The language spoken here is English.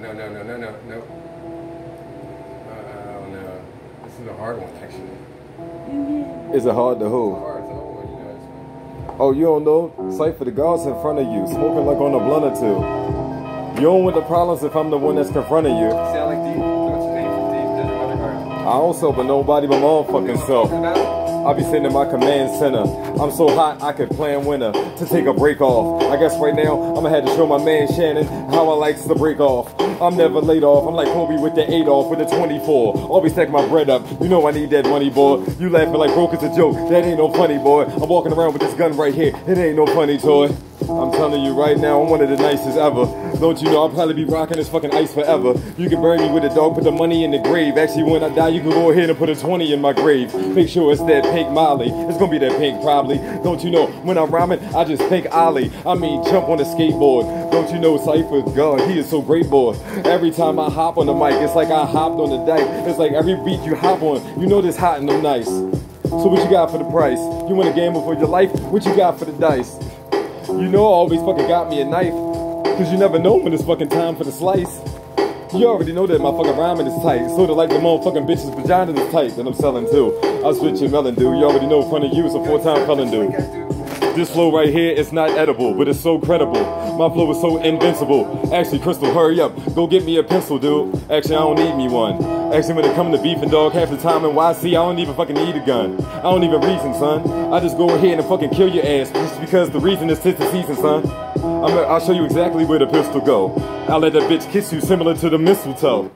No, no, no, no, no, no. Uh, oh, no. This is a hard one, actually. Is it hard to hold? Hard to you know. Oh, you don't know? Sight for the gods in front of you, smoking like on a blunt or two. You don't want the problems if I'm the one that's confronting you. Sound like Deep, I don't sell for nobody but my own fucking self. Talking about? I be sitting in my command center. I'm so hot I could plan winter to take a break off. I guess right now I'ma have to show my man Shannon how I likes to break off. I'm never laid off. I'm like Kobe with the 8 off with the 24. Always stack my bread up. You know I need that money, boy. You laughing like broke is a joke. That ain't no funny, boy. I'm walking around with this gun right here. It ain't no funny toy. I'm telling you right now, I'm one of the nicest ever. Don't you know I'll probably be rocking this fucking ice forever. You can bury me with a dog, put the money in the grave. Actually, when I die, you can go ahead and put a 20 in my grave. Make sure it's that pink Molly. It's gonna be that pink probably. Don't you know when I'm rhyming, I just think Ollie. I mean, jump on the skateboard. Don't you know Cipher? God, he is so great, boy. Every time I hop on the mic, it's like I hopped on the dike. It's like every beat you hop on, you know this hot and I'm nice. So what you got for the price? You want a gamble for your life? What you got for the dice? You know I always fucking got me a knife. Cause you never know when it's fucking time for the slice. You already know that my fucking rhyming is tight. Sorta like the motherfucking bitch's vagina is tight that I'm selling too. I'll switch your melon, dude. You already know front of you is a four-time felon, dude. This flow right here is not edible, but it's so credible. My flow is so invincible. Actually, Crystal, hurry up. Go get me a pencil, dude. Actually, I don't need me one. Actually, when it comes to beef and dog, half the time in YC, I don't even fucking need a gun. I don't even reason, son. I just go ahead and fucking kill your ass just because the reason is tis the season, son. I'm, I'll show you exactly where the pistol go. I'll let that bitch kiss you similar to the mistletoe.